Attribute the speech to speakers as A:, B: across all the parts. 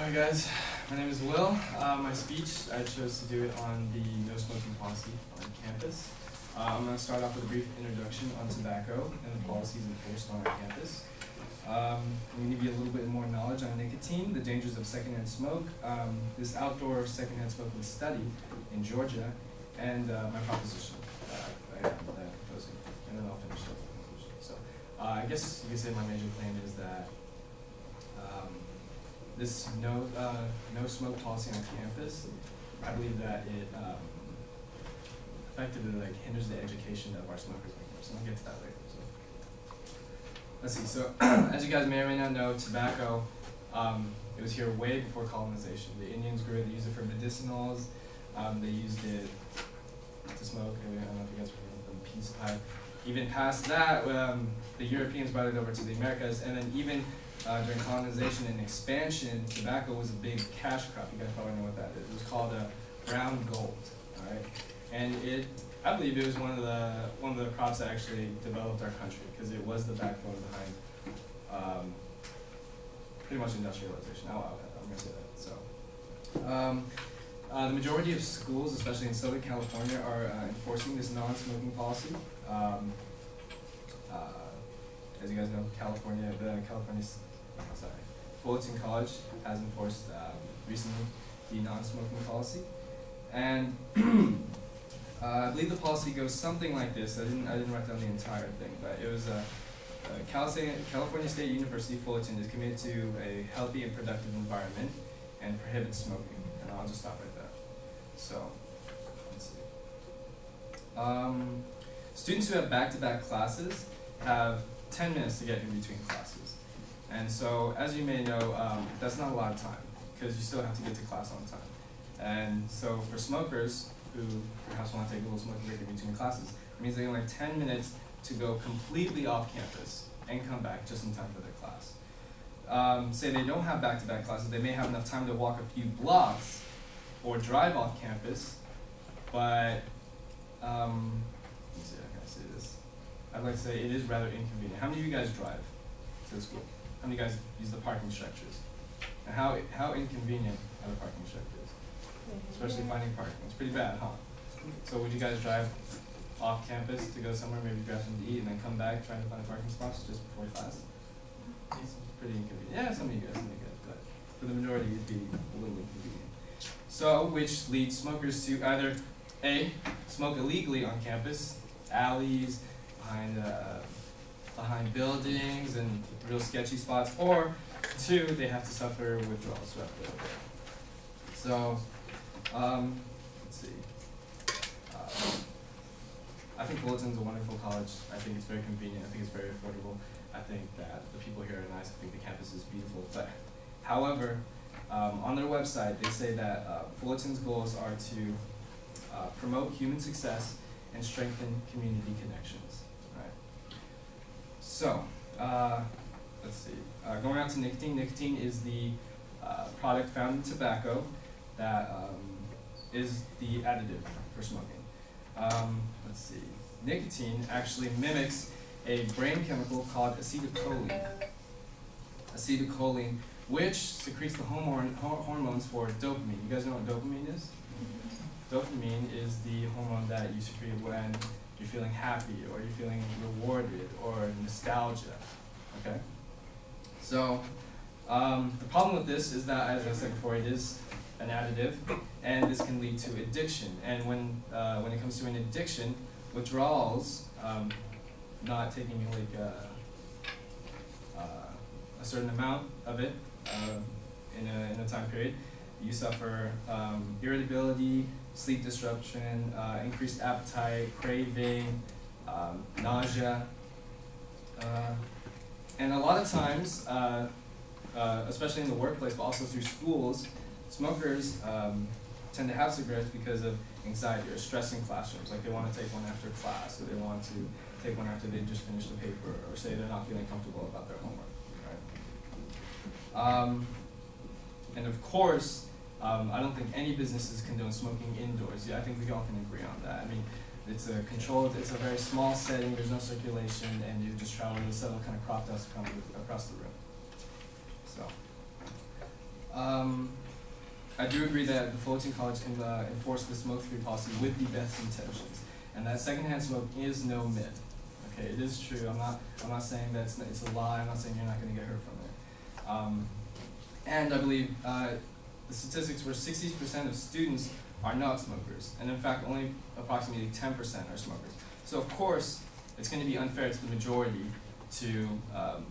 A: Hi guys, my name is Will. Uh, my speech, I chose to do it on the no smoking policy on campus. Uh, I'm going to start off with a brief introduction on tobacco and the policies enforced on our campus. Um, going to you a little bit more knowledge on nicotine, the dangers of secondhand smoke, um, this outdoor secondhand smoking study in Georgia, and uh, my proposition that I am proposing, and then I'll finish up the conclusion. So uh, I guess you could say my major claim is that um, this no uh, no smoke policy on campus, I believe that it um, effectively like hinders the education of our smokers. So I'll get to that later. So. Let's see. So, as you guys may or may not know, tobacco um, it was here way before colonization. The Indians grew it. They used it for medicinals. Um, they used it to smoke. I don't know if you guys remember the peace pipe. Even past that, um, the Europeans brought it over to the Americas, and then even uh, during colonization and expansion, tobacco was a big cash crop. You guys probably know what that is. It was called a brown gold. All right, and it I believe it was one of the one of the crops that actually developed our country because it was the backbone behind um, pretty much industrialization. I'm to say that. So, um, uh, the majority of schools, especially in Southern California, are uh, enforcing this non-smoking policy. Um, uh, as you guys know, California, the California, sorry, Fullerton College has enforced um, recently the non-smoking policy, and Uh, I believe the policy goes something like this. I didn't, I didn't write down the entire thing, but it was uh, uh, California State University Fullerton is committed to a healthy and productive environment and prohibits smoking. And I'll just stop right there. So, let's see. Um, students who have back-to-back -back classes have 10 minutes to get in between classes. And so, as you may know, um, that's not a lot of time because you still have to get to class on time. And so for smokers, who perhaps want to take a little smoking break in between classes. It means they only have 10 minutes to go completely off campus and come back just in time for their class. Um, say they don't have back-to-back -back classes, they may have enough time to walk a few blocks or drive off campus, but um, let me see, how can I say this? I'd like to say it is rather inconvenient. How many of you guys drive to the school? How many you guys use the parking structures? And how, how inconvenient are the parking structures? especially finding parking. It's pretty bad, huh? So would you guys drive off campus to go somewhere, maybe grab something to eat, and then come back trying to find a parking spots just before class? It's pretty inconvenient. Yeah, some of you guys, some of you guys, but for the majority, it'd be a little inconvenient. So, which leads smokers to either A, smoke illegally on campus, alleys, behind uh, behind buildings and real sketchy spots, or two, they have to suffer withdrawals throughout the day. So, um, let's see. Uh, I think Fullerton's a wonderful college. I think it's very convenient. I think it's very affordable. I think that the people here are nice. I think the campus is beautiful. But, however, um, on their website, they say that uh, Fullerton's goals are to uh, promote human success and strengthen community connections. So, uh, let's see. Uh, going on to nicotine. Nicotine is the uh, product found in tobacco that um, is the additive for smoking. Um, let's see. Nicotine actually mimics a brain chemical called acetylcholine. Acetylcholine, which secretes the hormone, hormones for dopamine. You guys know what dopamine is? Dopamine is the hormone that you secrete when you're feeling happy or you're feeling rewarded or nostalgia. Okay? So, um, the problem with this is that, as I said before, it is an additive, and this can lead to addiction. And when, uh, when it comes to an addiction, withdrawals, um, not taking like a, uh, uh, a certain amount of it uh, in, a, in a time period, you suffer um, irritability, sleep disruption, uh, increased appetite, craving, um, nausea, uh, and a lot of times, especially in the workplace, but also through schools, smokers um, tend to have cigarettes because of anxiety or stress in classrooms. Like they want to take one after class, or they want to take one after they just finished the paper, or say they're not feeling comfortable about their homework. Right? Um, and of course, um, I don't think any businesses condone smoking indoors. Yeah, I think we all can agree on that. I mean, it's a controlled, it's a very small setting, there's no circulation, and you just travel with a settle kind of crop dust across the room. So. um, I do agree that the Fullerton College can uh, enforce the smoke-free policy with the best intentions, and that secondhand smoke is no myth. Okay, it is true. I'm not. I'm not saying that it's, it's a lie. I'm not saying you're not going to get hurt from it. Um, and I believe uh, the statistics were 60% of students are not smokers, and in fact, only approximately 10% are smokers. So of course, it's going to be unfair to the majority to. Um,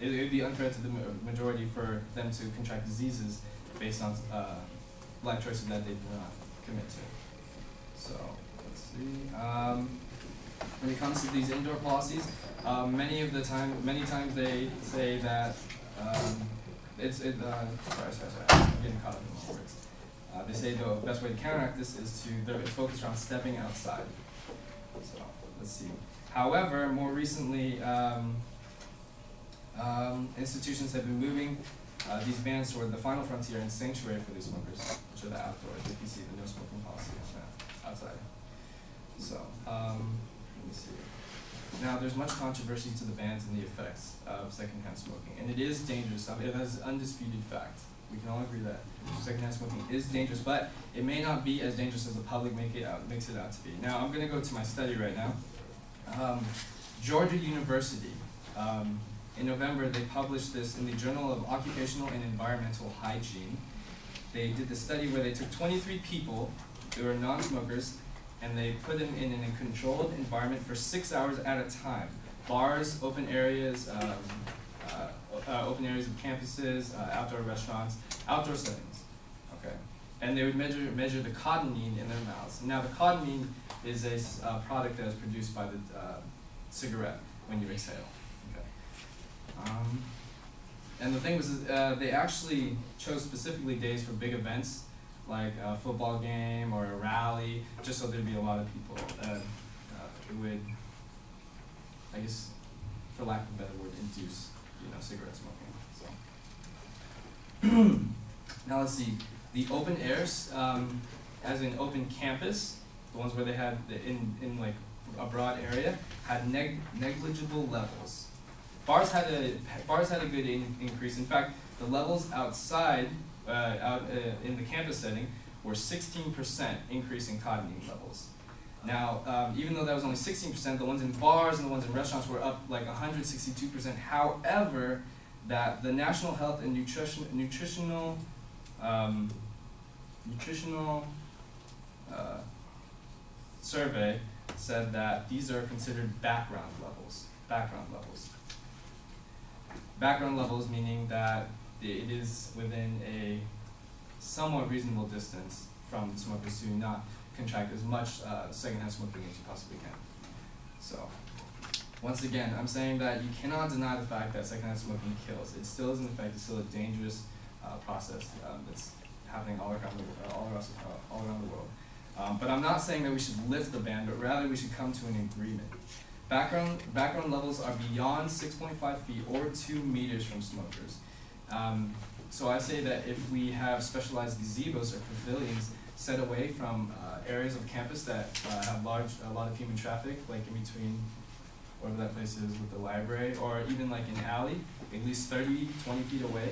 A: it would be unfair to the majority for them to contract diseases based on uh, life choices that they do not commit to. So let's see. Um, when it comes to these indoor policies, um, many of the time, many times they say that um, it's it. Uh, sorry, sorry, sorry. I'm getting caught up in words. Uh, they say the best way to counteract this is to it's focused around stepping outside. So let's see. However, more recently, um, um, institutions have been moving uh, these bans toward the final frontier and sanctuary for these smokers, which are the outdoors. If you see the no smoking policy outside. So, um, let me see. Now, there's much controversy to the bans and the effects of secondhand smoking, and it is dangerous. I mean, it is undisputed fact. We can all agree that secondhand smoking is dangerous, but it may not be as dangerous as the public make it out, makes it out to be. Now, I'm going to go to my study right now. Um, Georgia University um, in November, they published this in the Journal of Occupational and Environmental Hygiene. They did the study where they took 23 people who were non-smokers and they put them in, in a controlled environment for six hours at a time. Bars, open areas, um, uh, uh, open areas of campuses, uh, outdoor restaurants, outdoor settings. Okay, and they would measure measure the cotinine in their mouths. Now the cotinine is a uh, product that is produced by the uh, cigarette when you exhale. Um, and the thing was, uh, they actually chose specifically days for big events, like a football game or a rally, just so there'd be a lot of people that uh, would, I guess, for lack of a better word, induce, you know, cigarette smoking. So now let's see, the open airs, um, as in open campus, the ones where they had the in in like a broad area, had neg negligible levels Bars had a bars had a good in, increase. In fact, the levels outside, uh, out uh, in the campus setting, were 16% increase in cotinine levels. Now, um, even though that was only 16%, the ones in bars and the ones in restaurants were up like 162%. However, that the National Health and Nutrition Nutritional um, Nutritional uh, Survey said that these are considered background levels. Background levels. Background levels meaning that it is within a somewhat reasonable distance from smokers to not contract as much uh, secondhand smoking as you possibly can. So, once again, I'm saying that you cannot deny the fact that secondhand smoking kills. It still is in effect, it's still a dangerous uh, process um, that's happening all around the, all around, uh, all around the world. Um, but I'm not saying that we should lift the ban, but rather we should come to an agreement. Background, background levels are beyond 6.5 feet or 2 meters from smokers. Um, so I say that if we have specialized gazebos or pavilions set away from uh, areas of campus that uh, have large, a lot of human traffic, like in between whatever that place is with the library, or even like an alley, at least 30, 20 feet away,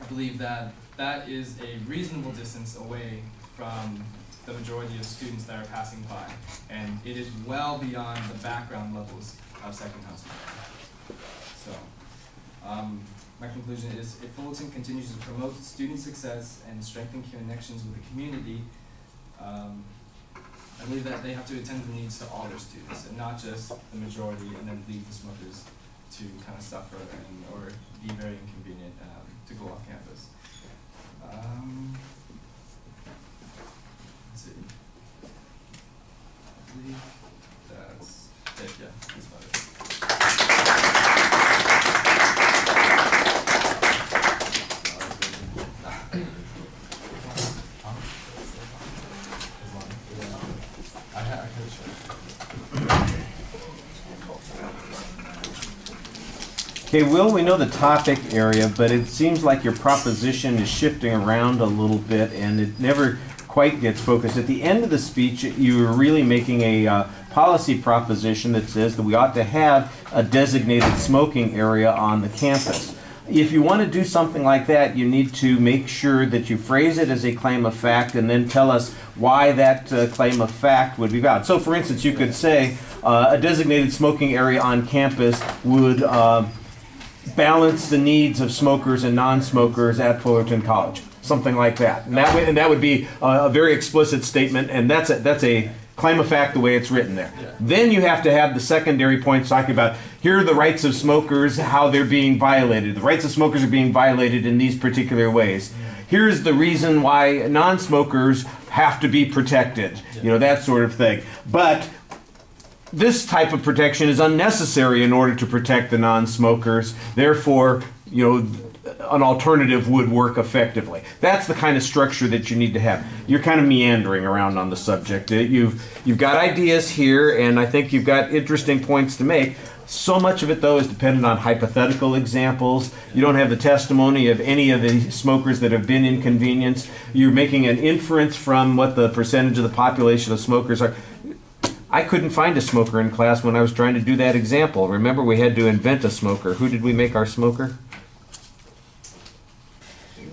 A: I believe that that is a reasonable distance away from the majority of students that are passing by. And it is well beyond the background levels of second-hand So, um, my conclusion is if Fullerton continues to promote student success and strengthen connections with the community, um, I believe that they have to attend the needs to all their students and not just the majority and then leave the smokers to kind of suffer and or be very inconvenient um, to go off campus. Um, see. I believe that's it, yeah, that's about it.
B: Okay, Will, we know the topic area, but it seems like your proposition is shifting around a little bit and it never quite gets focused. At the end of the speech, you were really making a uh, policy proposition that says that we ought to have a designated smoking area on the campus. if you want to do something like that, you need to make sure that you phrase it as a claim of fact and then tell us why that uh, claim of fact would be valid. So, for instance, you could say uh, a designated smoking area on campus would uh, balance the needs of smokers and non-smokers at Fullerton College, something like that. And that, would- and that would be a, a very explicit statement, and that's a, that's a claim of fact the way it's written there. Then you have to have the secondary points talking about here are the rights of smokers, how they're being violated. The rights of smokers are being violated in these particular ways. Here's the reason why non-smokers have to be protected. You know that sort of thing. But this type of protection is unnecessary in order to protect the non-smokers. Therefore, you know, an alternative would work effectively. That's the kind of structure that you need to have. You're kind of meandering around on the subject. Uh, You've you've got ideas here, and I think you've got interesting points to make. So much of it, though, is dependent on hypothetical examples. You don't have the testimony of any of the smokers that have been inconvenienced. You're making an inference from what the percentage of the population of smokers are. I couldn't find a smoker in class when I was trying to do that example. Remember, we had to invent a smoker. Who did we make our smoker? Do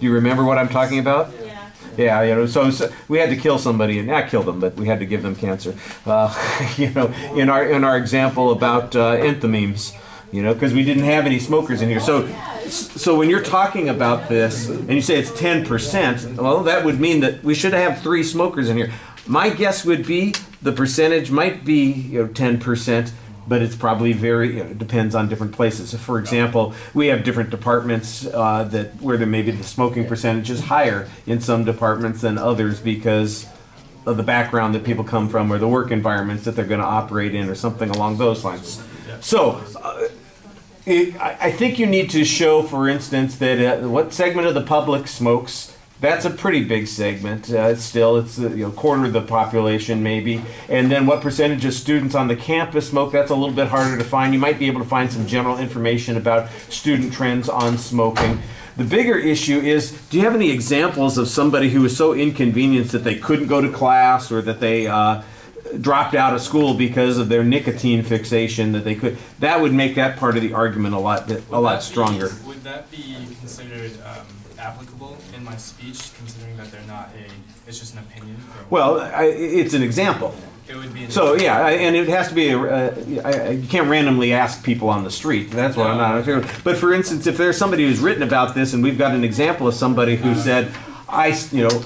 B: you remember what I'm talking about?
C: Yeah.
B: Yeah, you know, so, so we had to kill somebody, and not kill them, but we had to give them cancer. Uh, you know, in our in our example about uh, enthymemes, you know, because we didn't have any smokers in here. So, so when you're talking about this and you say it's ten percent, well, that would mean that we should have three smokers in here. My guess would be the percentage might be you know ten percent, but it's probably very you know, depends on different places. So for example, we have different departments uh, that where there maybe the smoking percentage is higher in some departments than others because of the background that people come from or the work environments that they're going to operate in or something along those lines. So. Uh, it, I I think you need to show, for instance, that uh, what segment of the public smokes. That's a pretty big segment. Uh, still, it's a you know quarter of the population maybe. And then what percentage of students on the campus smoke? That's a little bit harder to find. You might be able to find some general information about student trends on smoking. The bigger issue is: Do you have any examples of somebody who was so inconvenienced that they couldn't go to class or that they uh, dropped out of school because of their nicotine fixation that they could that would make that part of the argument a lot a lot stronger
A: Would that be considered um, applicable in my speech, considering that they're not a, it's just an opinion?
B: well I, it's an example
A: It would be. an
B: so yeah I- and it has to be a, uh, I, you can't randomly ask people on the street that's what i'm not but for instance if there's somebody who's written about this and we've got an example of somebody who said I, you know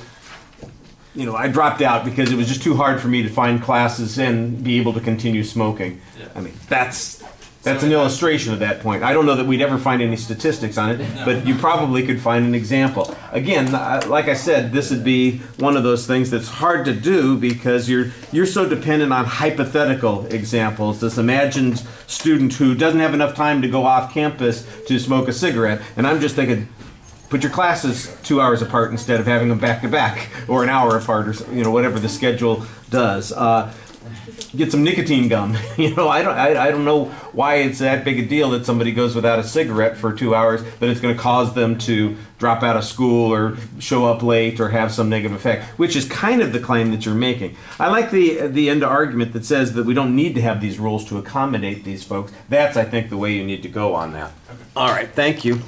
B: you know, I dropped out because it was just too hard for me to find classes and be able to continue smoking.
A: Yeah.
B: I mean, that's that's
A: So
B: an illustration of that point. I don't know that we'd ever find any statistics on it, but you probably could find an example. Again, like I said, this would be one of those things that's hard to do because you're you're so dependent on hypothetical examples. This imagined student who doesn't have enough time to go off campus to smoke a cigarette, and I'm just thinking, put your classes two hours apart instead of having them back to back or an hour apart or you know whatever the schedule does uh, get some nicotine gum. You know I don't I, I don't know why it's that big a deal that somebody goes without a cigarette for two hours but it's going to cause them to drop out of school or show up late or have some negative effect which is kind of the claim that you're making. I like the the end argument that says that we don't need to have these rules to accommodate these folks. That's I think the way you need to go on that. All right thank you